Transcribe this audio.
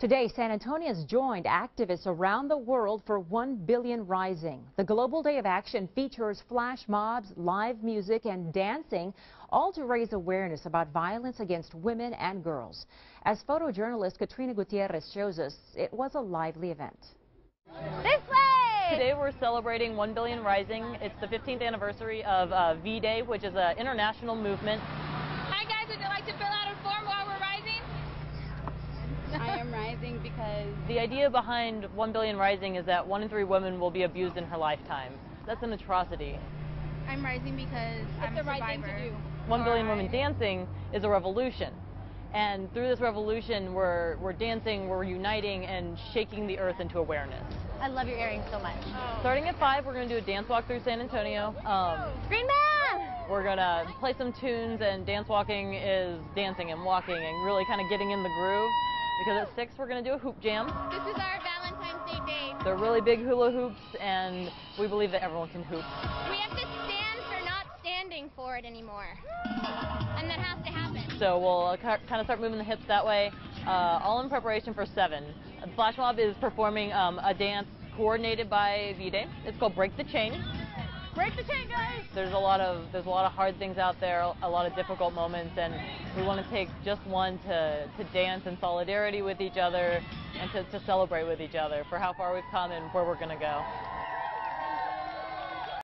Today, San Antonio has joined activists around the world for 1 Billion Rising. The global day of action features flash mobs, live music, and dancing, all to raise awareness about violence against women and girls. As photojournalist Katrina Gutierrez shows us, it was a lively event. This way! Today we're celebrating 1 Billion Rising. It's the 15th anniversary of uh, V-Day, which is an international movement Hi guys, would you like to fill out a form while we're rising? I am rising because The idea behind 1 Billion Rising is that one in three women will be abused in her lifetime. That's an atrocity. I'm rising because I'm the a right thing survivor. to do. 1 Billion Women I- Dancing is a revolution. And through this revolution, we're, we're dancing, we're uniting, and shaking the earth into awareness. I love your earrings so much. Starting at 5, we're going to do a dance walk through San Antonio. Um, Green Man! we're going to play some tunes, and dance walking is dancing and walking and really kind of getting in the groove. Because at 6, we're going to do a hoop jam. This is our Valentine's Day day. They're really big hula hoops, and we believe that everyone can hoop. We have to stand for not standing for it anymore. And that has to happen. So we'll kind of start moving the hips that way, uh, all in preparation for 7. The Flash Mob is performing um, a dance coordinated by V-Day. It's called Break the Chain. Break the chain, guys! There's a lot of there's a lot of hard things out there, a lot of difficult moments, and we want to take just one to, to dance in solidarity with each other and to, to celebrate with each other for how far we've come and where we're going to go.